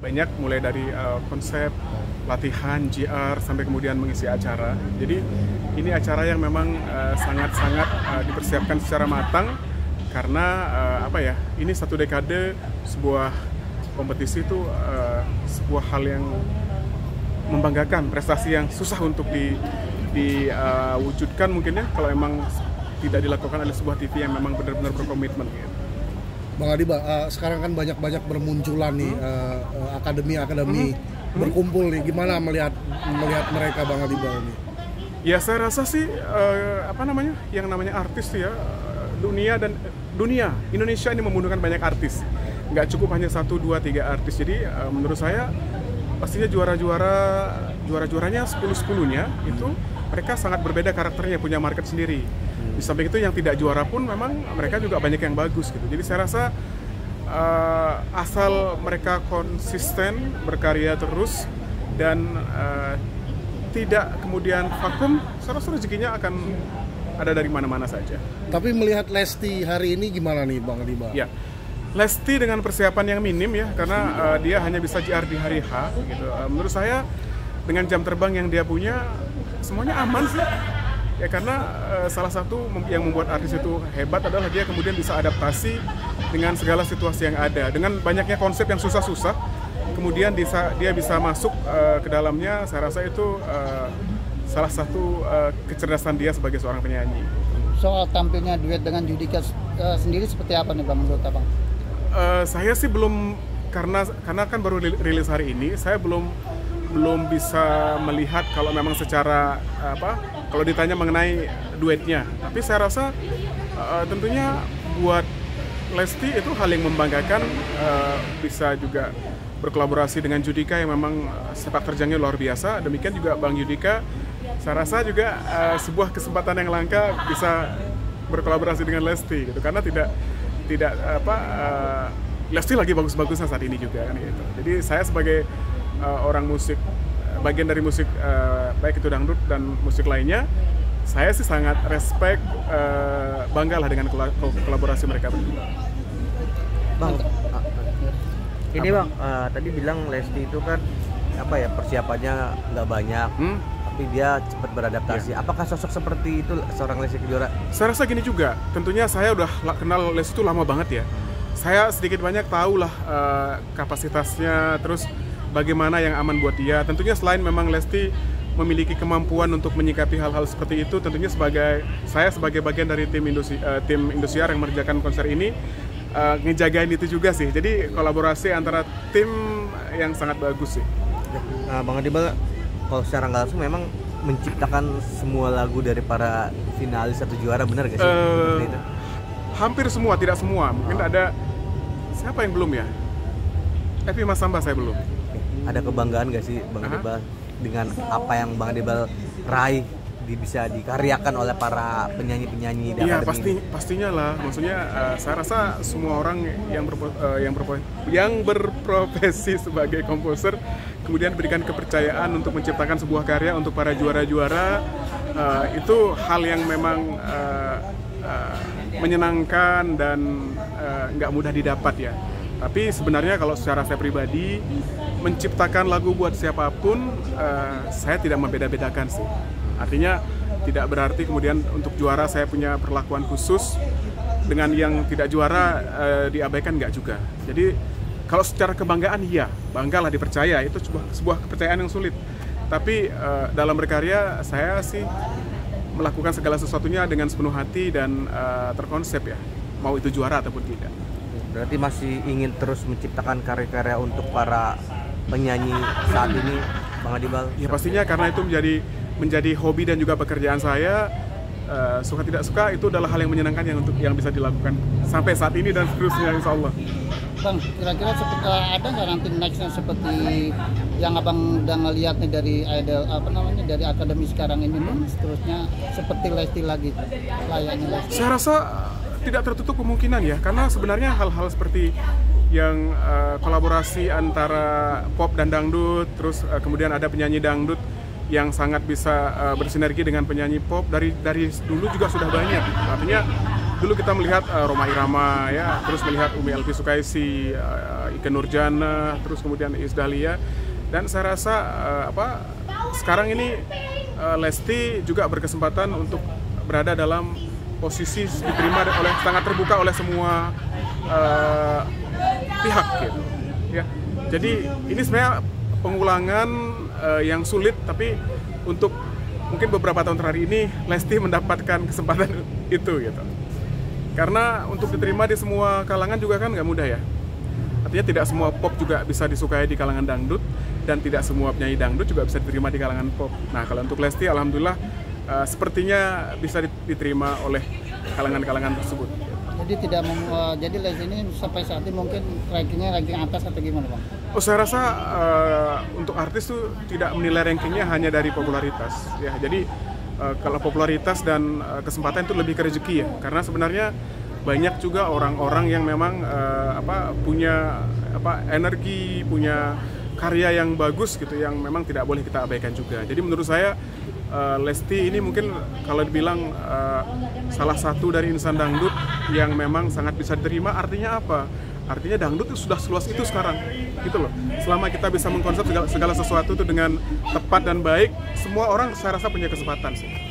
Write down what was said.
banyak mulai dari uh, konsep latihan GR sampai kemudian mengisi acara. Jadi ini acara yang memang uh, sangat-sangat uh, dipersiapkan secara matang karena uh, apa ya? Ini satu dekade sebuah kompetisi itu uh, sebuah hal yang membanggakan, prestasi yang susah untuk di diwujudkan uh, mungkin ya kalau memang tidak dilakukan oleh sebuah TV yang memang benar-benar berkomitmen gitu. Bang Adi, uh, sekarang kan banyak-banyak bermunculan nih akademi-akademi hmm. uh, hmm. berkumpul nih. Gimana melihat melihat mereka Bang Adi Bang ini? Ya saya rasa sih uh, apa namanya yang namanya artis ya dunia dan dunia Indonesia ini membutuhkan banyak artis. Nggak cukup hanya satu dua tiga artis. Jadi uh, menurut saya pastinya juara-juara juara-juaranya sepuluh sepuluhnya itu mereka sangat berbeda karakternya punya market sendiri. Di samping itu yang tidak juara pun memang mereka juga banyak yang bagus gitu. Jadi saya rasa uh, asal mereka konsisten berkarya terus dan uh, tidak kemudian vakum saya rasa rezekinya akan ada dari mana-mana saja. Tapi melihat Lesti hari ini gimana nih Bang Diba? Ya Lesti dengan persiapan yang minim ya karena uh, dia hanya bisa JR di hari H gitu. Uh, menurut saya dengan jam terbang yang dia punya semuanya aman sih ya karena uh, salah satu yang membuat artis itu hebat adalah dia kemudian bisa adaptasi dengan segala situasi yang ada dengan banyaknya konsep yang susah-susah kemudian bisa dia bisa masuk uh, ke dalamnya saya rasa itu uh, salah satu uh, kecerdasan dia sebagai seorang penyanyi soal tampilnya duet dengan Judika uh, sendiri seperti apa nih bang menurut abang? Uh, saya sih belum karena karena kan baru rilis hari ini saya belum belum bisa melihat kalau memang secara apa kalau ditanya mengenai duetnya. Tapi saya rasa uh, tentunya buat Lesti itu hal yang membanggakan uh, bisa juga berkolaborasi dengan Judika yang memang sepak terjangnya luar biasa. Demikian juga Bang Judika. Saya rasa juga uh, sebuah kesempatan yang langka bisa berkolaborasi dengan Lesti gitu. Karena tidak tidak apa uh, Lesti lagi bagus-bagusnya saat ini juga kan gitu. Jadi saya sebagai uh, orang musik bagian dari musik uh, baik itu dangdut dan musik lainnya saya sih sangat respect uh, bangga lah dengan kolaborasi mereka berdua. Bang, ini bang uh, tadi bilang Lesti itu kan apa ya persiapannya nggak banyak, hmm? Tapi dia cepat beradaptasi. Ya. Apakah sosok seperti itu seorang Lesti Kejora? Saya rasa gini juga. Tentunya saya udah kenal Lesti itu lama banget ya. Saya sedikit banyak tahu lah uh, kapasitasnya, terus bagaimana yang aman buat dia. Tentunya selain memang Lesti memiliki kemampuan untuk menyikapi hal-hal seperti itu, tentunya sebagai saya sebagai bagian dari tim Indosi, uh, tim Indosiar yang mengerjakan konser ini uh, ngejagain itu juga sih. Jadi kolaborasi antara tim yang sangat bagus sih. Nah, Bang Adibal, kalau secara nggak langsung memang menciptakan semua lagu dari para finalis atau juara benar gak sih? Uh, hampir semua, tidak semua. Mungkin oh. ada siapa yang belum ya? Epi Mas Samba saya belum ada kebanggaan gak sih Bang Adibal dengan apa yang Bang Adibal raih di, bisa dikaryakan oleh para penyanyi-penyanyi Iya pasti ini? pastinya lah. Maksudnya uh, saya rasa semua orang yang berpo, uh, yang berpo, yang berprofesi sebagai komposer kemudian berikan kepercayaan untuk menciptakan sebuah karya untuk para juara-juara uh, itu hal yang memang uh, uh, menyenangkan dan nggak uh, mudah didapat ya. Tapi sebenarnya kalau secara saya pribadi menciptakan lagu buat siapa pun uh, saya tidak membeda-bedakan sih artinya tidak berarti kemudian untuk juara saya punya perlakuan khusus. Dengan yang tidak juara uh, diabaikan nggak juga. Jadi kalau secara kebanggaan iya. Banggalah dipercaya. Itu sebuah, sebuah kepercayaan yang sulit. Tapi uh, dalam berkarya saya sih melakukan segala sesuatunya dengan sepenuh hati dan uh, terkonsep ya. Mau itu juara ataupun tidak. Berarti masih ingin terus menciptakan karya-karya untuk para penyanyi saat ini Bang Adibal? Ya pastinya karena itu menjadi menjadi hobi dan juga pekerjaan saya uh, suka tidak suka itu adalah hal yang menyenangkan yang untuk yang bisa dilakukan sampai saat ini dan seterusnya Insya Allah. Bang, kira-kira seperti ada nggak nanti nextnya seperti yang abang udah ngeliat nih dari idol apa namanya dari akademi sekarang ini hmm. seterusnya seperti Lesti lagi layaknya Lesti. Saya rasa tidak tertutup kemungkinan ya karena sebenarnya hal-hal seperti yang uh, kolaborasi antara pop dan dangdut, terus uh, kemudian ada penyanyi dangdut yang sangat bisa uh, bersinergi dengan penyanyi pop dari dari dulu juga sudah banyak. Artinya dulu kita melihat uh, Roma Irama ya, terus melihat Umi Elvi Sukaisi, uh, Ike Nurjana, terus kemudian Iis Dahlia. Dan saya rasa uh, apa sekarang ini uh, Lesti juga berkesempatan untuk berada dalam posisi diterima oleh sangat terbuka oleh semua uh, pihak gitu. Ya. Jadi ini sebenarnya pengulangan uh, yang sulit tapi untuk mungkin beberapa tahun terakhir ini Lesti mendapatkan kesempatan itu gitu. Karena untuk diterima di semua kalangan juga kan nggak mudah ya. Artinya tidak semua pop juga bisa disukai di kalangan dangdut dan tidak semua penyanyi dangdut juga bisa diterima di kalangan pop. Nah kalau untuk Lesti alhamdulillah uh, sepertinya bisa diterima oleh kalangan-kalangan tersebut jadi tidak uh, jadi les ini sampai saat ini mungkin rankingnya ranking atas atau gimana bang? Oh saya rasa uh, untuk artis tuh tidak menilai rankingnya hanya dari popularitas ya. Jadi uh, kalau popularitas dan uh, kesempatan itu lebih ke rezeki ya. Karena sebenarnya banyak juga orang-orang yang memang uh, apa punya apa energi, punya karya yang bagus gitu yang memang tidak boleh kita abaikan juga. Jadi menurut saya uh, Lesti ini mungkin kalau dibilang uh, salah satu dari insan dangdut yang memang sangat bisa diterima artinya apa? Artinya dangdut itu sudah seluas itu sekarang, gitu loh. Selama kita bisa mengkonsep segala, segala sesuatu itu dengan tepat dan baik, semua orang saya rasa punya kesempatan sih.